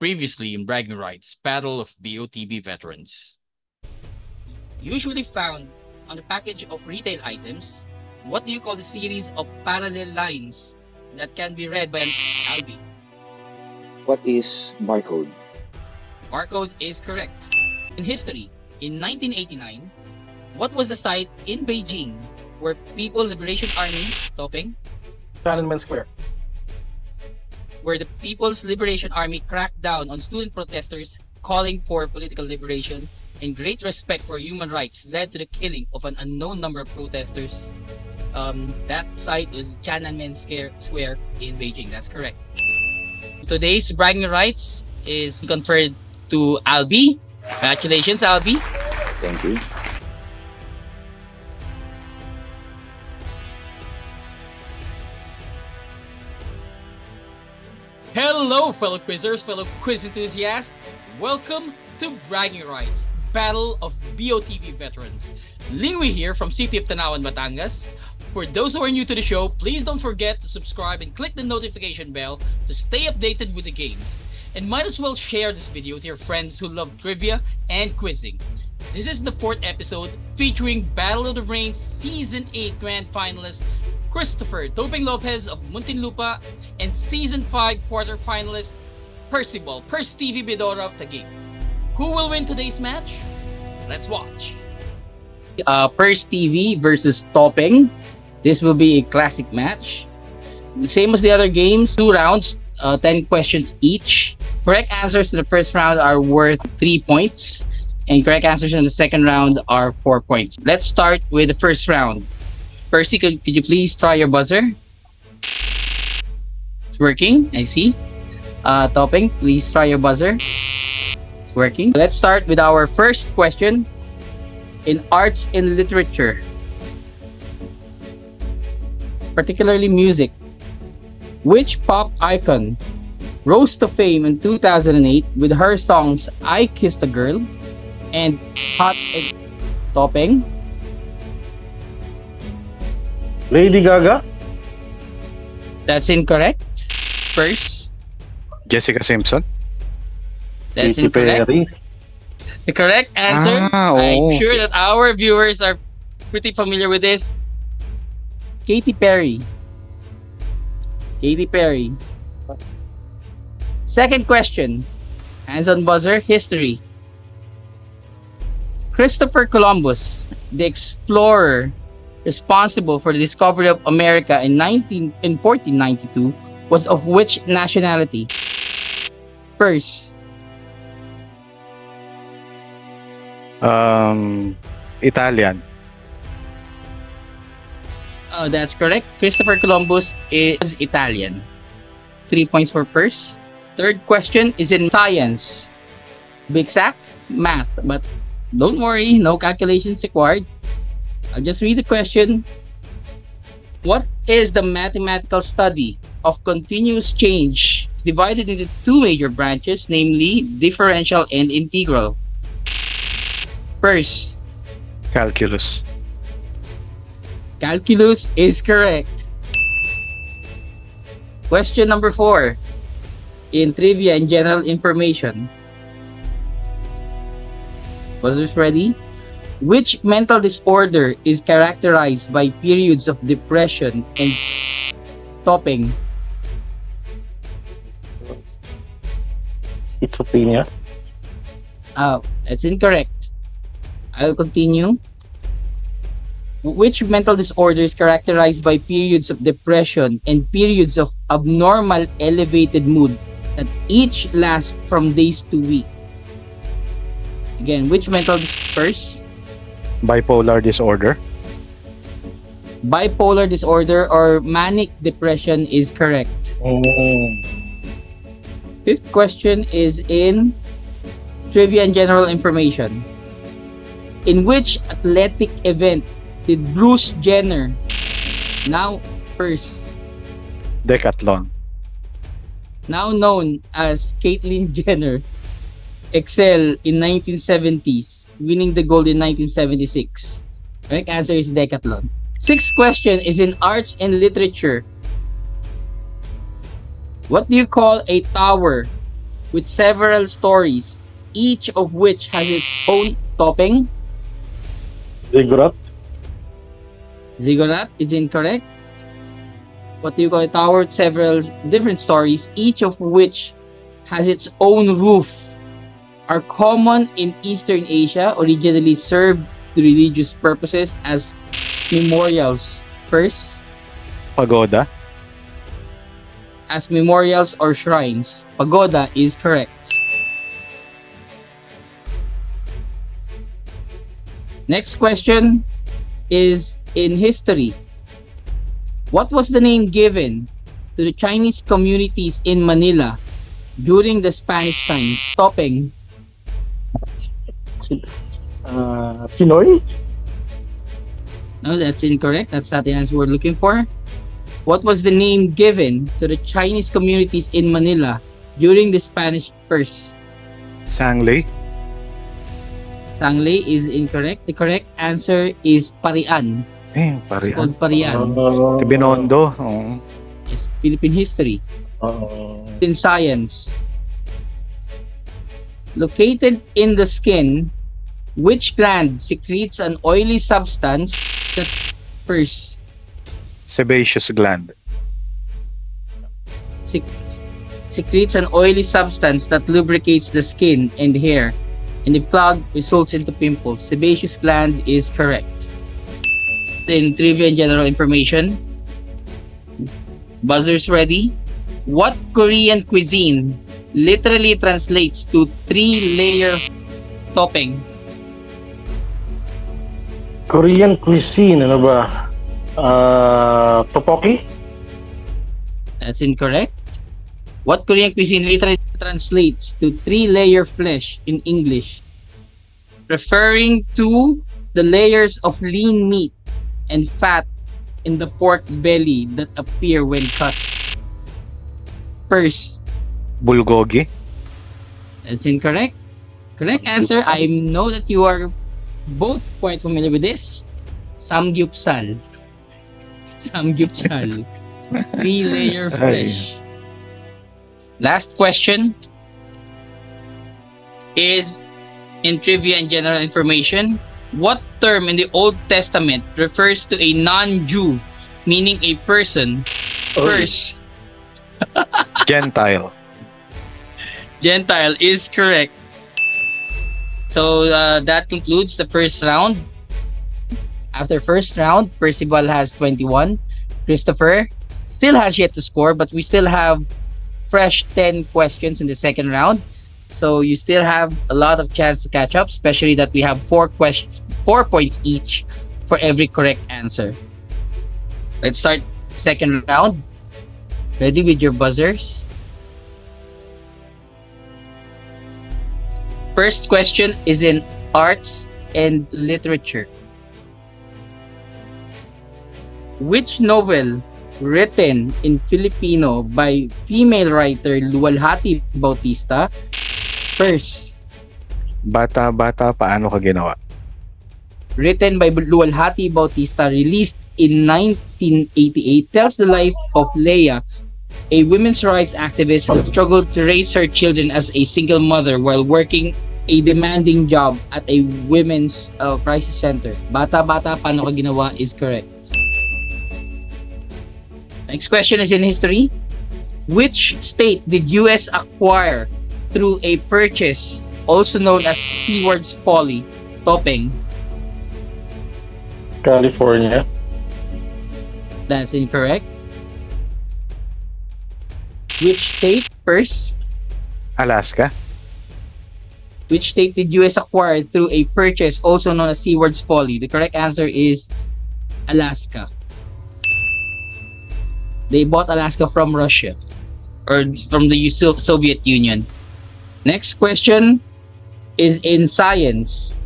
Previously in Bragging Rights, Battle of BOTB Veterans. Usually found on the package of retail items, what do you call the series of parallel lines that can be read by an Albi? What is barcode? Barcode is correct. In history, in 1989, what was the site in Beijing where People Liberation Army, Topeng, Tiananmen Square. Where the People's Liberation Army cracked down on student protesters calling for political liberation and great respect for human rights led to the killing of an unknown number of protesters. Um, that site is Tiananmen Square, in Beijing. That's correct. Today's bragging rights is conferred to Albi. Congratulations, Albi. Thank you. Hello, fellow quizzers, fellow quiz enthusiasts. Welcome to Bragging Rights, Battle of BOTB Veterans. Lingwi here from City of Tanauan, Batangas. For those who are new to the show, please don't forget to subscribe and click the notification bell to stay updated with the games. And might as well share this video to your friends who love trivia and quizzing. This is the fourth episode featuring Battle of the Brains Season 8 Grand Finalist Christopher Topeng Lopez of Muntinlupa and Season 5 quarterfinalist Percival Pers TV Bedora of Taguig. Who will win today's match? Let's watch. uh, Pers TV versus Topeng. This will be a classic match. The same as the other games, two rounds, uh, 10 questions each. Correct answers to the first round are worth 3 points, and correct answers in the second round are 4 points. Let's start with the first round. Percy, could, could you please try your buzzer? It's working, I see. Uh, Topeng, please try your buzzer. It's working. Let's start with our first question in arts and literature, particularly music. Which pop icon rose to fame in 2008 with her songs I Kissed a Girl and Hot Egg Topeng? Lady Gaga. That's incorrect. First, Jessica Simpson? that's Katy incorrect. Perry. The correct answer, Ah, I'm oh, sure that our viewers are pretty familiar with this. Katy Perry. Katy Perry. Second question. Hands on buzzer, history. Christopher Columbus, the explorer responsible for the discovery of America in 19 in 1492, was of which nationality? First, Um, Italian. Oh, that's correct. Christopher Columbus is Italian. Three points for first. Third question is in science. Be exact, math. But don't worry, no calculations required. I'll just read the question. What is the mathematical study of continuous change divided into two major branches, namely differential and integral? First, Calculus. Calculus is correct. Question number four. In trivia and general information. Buzzers ready? Which mental disorder is characterized by periods of depression and Topeng? Schizophrenia. Oh, that's incorrect. I'll continue. Which mental disorder is characterized by periods of depression and periods of abnormal elevated mood that each last from days to week? Again, which mental first? Bipolar disorder. Bipolar disorder or manic depression is correct. Mm. Fifth question is in trivia and general information. In which athletic event did Bruce Jenner, now first, Decathlon. now known as Caitlyn Jenner, excel in 1970s, winning the gold in 1976? Correct answer is decathlon. Sixth question is in arts and literature. What do you call a tower with several stories, each of which has its own Topeng? Ziggurat. Ziggurat is incorrect. What do you call a tower with several different stories, each of which has its own roof, are common in Eastern Asia, originally served to religious purposes as memorials. First, Pagoda. as memorials or shrines. Pagoda is correct. Next question is in history. What was the name given to the Chinese communities in Manila during the Spanish times? Stopping. Uh, Pinoy. No, that's incorrect. That's not the answer we're looking for. What was the name given to the Chinese communities in Manila during the Spanish First? Sangley. Sangley is incorrect. The correct answer is Parian. Eh, It's pare. called Parian. Uh, Binondo. Oo. Yes, Philippine history. uh, In science. Located in the skin, which gland secretes an oily substance that first Sebaceous gland. sec- secretes an oily substance that lubricates the skin and hair, and the plug results into pimples. Sebaceous gland is correct. In trivia and general information, buzzers ready. What Korean cuisine literally translates to three-layer Topeng? Korean cuisine, ano ba? Uh, topoki? That's incorrect. What Korean cuisine literally translates to three-layer flesh in English, referring to the layers of lean meat and fat in the pork belly that appear when cut. First, Bulgogi. that's incorrect. Correct answer. I know that you are both quite familiar with this. Samgyupsal. Samgyupsal. Three-layer fish. Last question is in trivia and general information. What term in the Old Testament refers to a non-Jew, meaning a person? First, Gentile. Gentile is correct. So uh, that concludes the first round. After first round, Percival has 21. Christopher still has yet to score, but we still have fresh 10 questions in the second round. So you still have a lot of chance to catch up, especially that we have four questions, four points each for every correct answer. Let's start second round. Ready with your buzzers? First question is in arts and literature. Which novel written in Filipino by female writer Luwalhati Bautista first Bata-bata, paano ka ginawa? written by Luwalhati Bautista released in 1988 tells the life of Leia a women's rights activist who struggled to raise her children as a single mother while working a demanding job at a women's uh, crisis center. Bata-bata, paano ka ginawa is correct. Next question is in history. Which state did US acquire through a purchase, also known as Seward's Folly, Topeng? California. That's incorrect. Which state first? Alaska. Which state did US acquire through a purchase, also known as Seward's Folly? The correct answer is Alaska. They bought Alaska from Russia or from the So- Soviet Union. Next question is in science.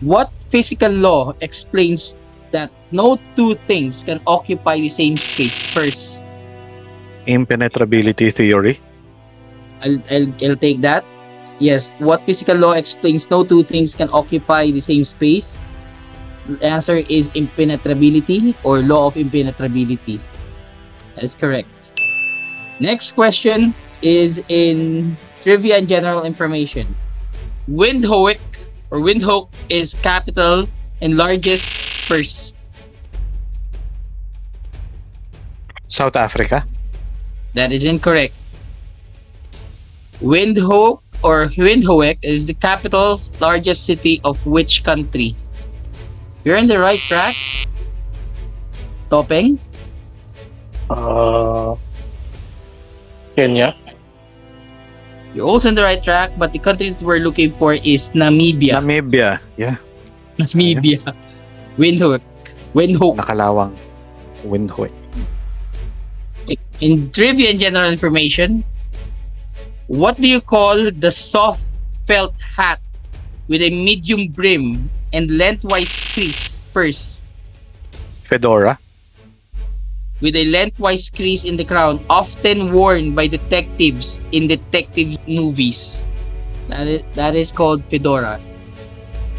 What physical law explains that no two things can occupy the same space? First, Impenetrability theory. I'll, I'll, I'll take that. Yes, what physical law explains no two things can occupy the same space? The answer is impenetrability or law of impenetrability. That is correct. Next question is in trivia and general information. Windhoek or Windhoek is capital and largest first. South Africa. That is incorrect. Windhoek or Windhoek is the capital largest city of which country? You're on the right track. Topeng. Uh, Kenya. You're also on the right track, but the country that we're looking for is Namibia. Namibia. Yeah. Namibia. Windhoek. Windhoek. Nakalawang. Windhoek. In trivia and general information, what do you call the soft felt hat with a medium brim and lengthwise crease first? Fedora. With a lengthwise crease in the crown, often worn by detectives in detective movies. That is, that is called fedora.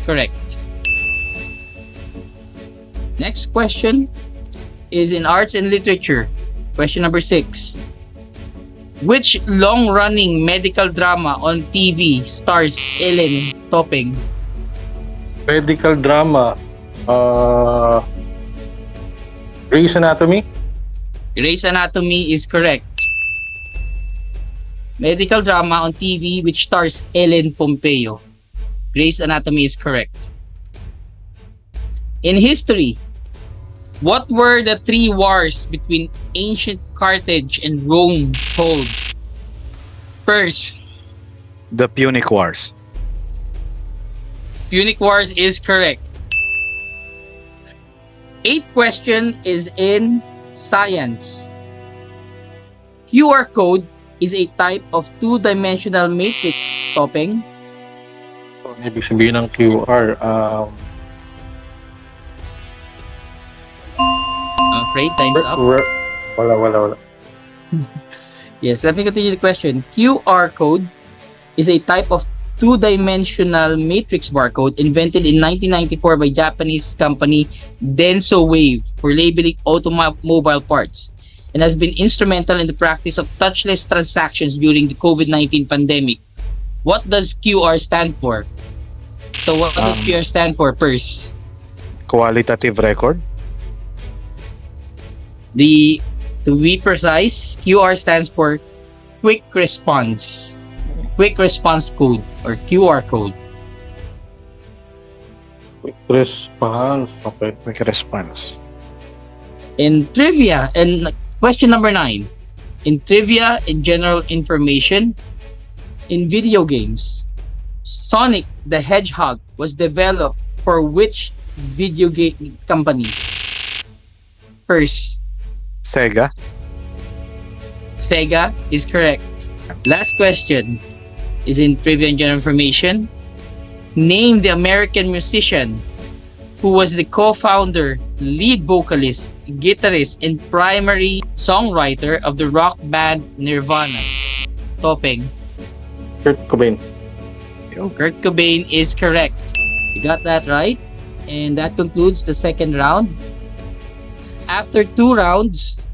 Correct. Next question is in arts and literature. Question number six. Which long-running medical drama on TV stars Ellen Topeng? Medical drama. Uh, Grey's Anatomy. Grey's Anatomy is correct. Medical drama on TV which stars Ellen Pompeo. Grey's Anatomy is correct. In history, what were the three wars between ancient Carthage and Rome called? First, The Punic Wars. Punic Wars is correct. Eighth question is in science. QR code is a type of two-dimensional matrix Topeng. Ano ibig sabihin ng QR? Um, I'm time's up. wala, wala, wala. Yes, let me continue the question. QR code is a type of two-dimensional matrix barcode invented in 1994 by Japanese company Denso Wave for labeling automobile parts and has been instrumental in the practice of touchless transactions during the COVID-19 pandemic. What does QR stand for? So what does Um, QR stand for first? Qualitative record. The to be precise, QR stands for quick response. Quick response code or QR code. Quick response. Okay. Quick response. In trivia, and question number nine. In trivia and general information, in video games, Sonic the Hedgehog was developed for which video game company? First, Sega. Sega is correct. Last question is in trivia and general information. Name the American musician who was the co-founder, lead vocalist, guitarist, and primary songwriter of the rock band Nirvana. Topeng. Kurt Cobain. Kurt Cobain is correct. You got that right. And that concludes the second round. After two rounds,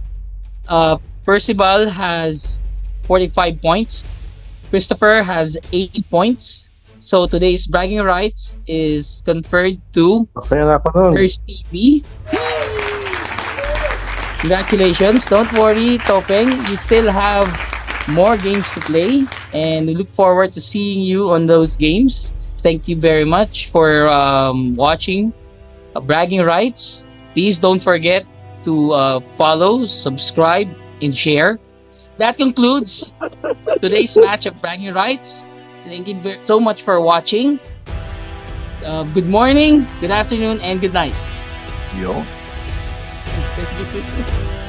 uh, Percival has 45 points. Christopher has 80 points. So today's bragging rights is conferred to Masaya na ako nun. Pers TV. Congratulations. Don't worry, Topeng. You still have more games to play, and we look forward to seeing you on those games. Thank you very much for um, watching uh, Bragging Rights. Please don't forget to uh, follow, subscribe, and share. That concludes today's match of Bragging Rights. Thank you so much for watching. Uh, good morning, good afternoon, and good night. Yo.